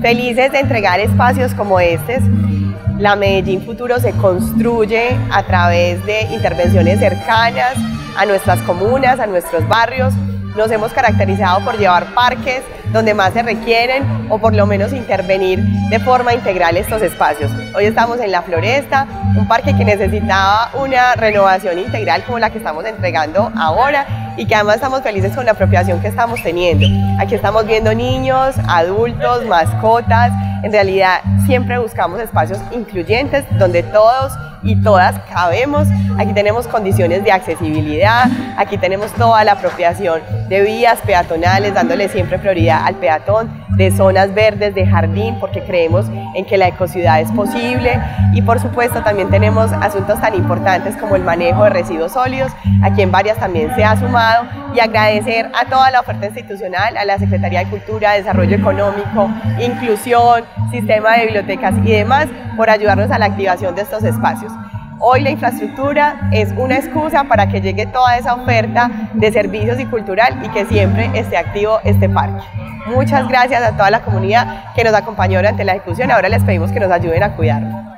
Felices de entregar espacios como estos. La Medellín Futuro se construye a través de intervenciones cercanas a nuestras comunas, a nuestros barrios. Nos hemos caracterizado por llevar parques donde más se requieren o por lo menos intervenir de forma integral estos espacios. Hoy estamos en La Floresta, un parque que necesitaba una renovación integral como la que estamos entregando ahora y que además estamos felices con la apropiación que estamos teniendo. Aquí estamos viendo niños, adultos, mascotas, en realidad siempre buscamos espacios incluyentes donde todos y todas cabemos. Aquí tenemos condiciones de accesibilidad, aquí tenemos toda la apropiación de vías peatonales, dándole siempre prioridad al peatón, de zonas verdes, de jardín, porque creemos en que la ecociudad es posible y por supuesto también tenemos asuntos tan importantes como el manejo de residuos sólidos, aquí en varias también se ha sumado y agradecer a toda la oferta institucional, a la Secretaría de Cultura, Desarrollo Económico, Inclusión, Sistema de Bibliotecas y demás por ayudarnos a la activación de estos espacios. Hoy la infraestructura es una excusa para que llegue toda esa oferta de servicios y cultural y que siempre esté activo este parque. Muchas gracias a toda la comunidad que nos acompañó durante la ejecución. Ahora les pedimos que nos ayuden a cuidarlo.